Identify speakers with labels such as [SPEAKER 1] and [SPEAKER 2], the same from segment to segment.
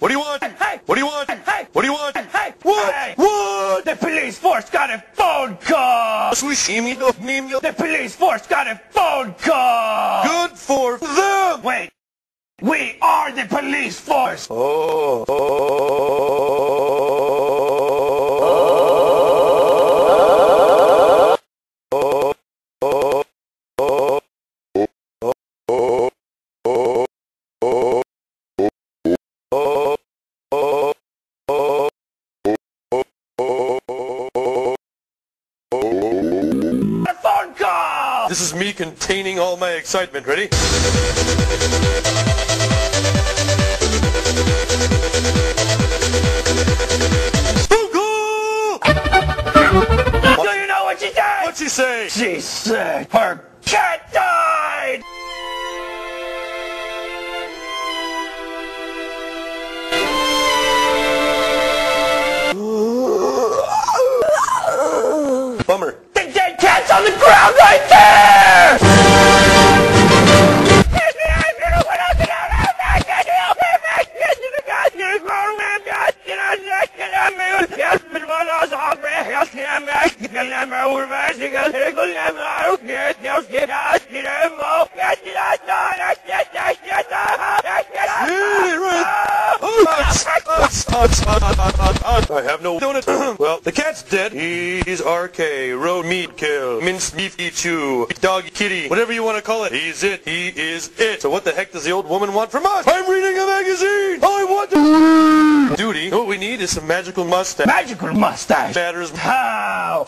[SPEAKER 1] What do you want?
[SPEAKER 2] Hey!
[SPEAKER 1] What do you want?
[SPEAKER 2] Hey!
[SPEAKER 1] What do you want?
[SPEAKER 2] Hey!
[SPEAKER 1] What?
[SPEAKER 2] Hey!
[SPEAKER 1] What?
[SPEAKER 2] The police force got a phone call!
[SPEAKER 1] The
[SPEAKER 2] The police force got a phone call!
[SPEAKER 1] Good for them!
[SPEAKER 2] Wait! We are the police force!
[SPEAKER 1] Oh.
[SPEAKER 2] A
[SPEAKER 1] This is me containing all my excitement. Ready?
[SPEAKER 2] Do you know what she said?
[SPEAKER 1] What'd she say?
[SPEAKER 2] She said her cat died!
[SPEAKER 1] Bummer.
[SPEAKER 2] On the ground right there!
[SPEAKER 1] I have no donut. well, the cat's dead. He's RK. Road meat kill. Minced beef eat you. Dog kitty. Whatever you want to call it. He's it. He is it. So what the heck does the old woman want from us? I'm reading a magazine. I want to... Duty. What we need is some magical mustache.
[SPEAKER 2] Magical mustache!
[SPEAKER 1] Matters.
[SPEAKER 2] How?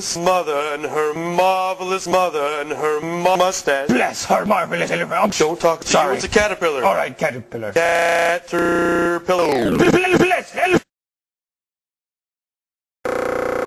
[SPEAKER 1] Marvelous mother and her marvelous mother and her mu- mustache.
[SPEAKER 2] Bless her marvelous little rump.
[SPEAKER 1] Don't talk to
[SPEAKER 2] Sorry.
[SPEAKER 1] you. It's a caterpillar.
[SPEAKER 2] All right, caterpillar.
[SPEAKER 1] Caterpillar.
[SPEAKER 2] Bless,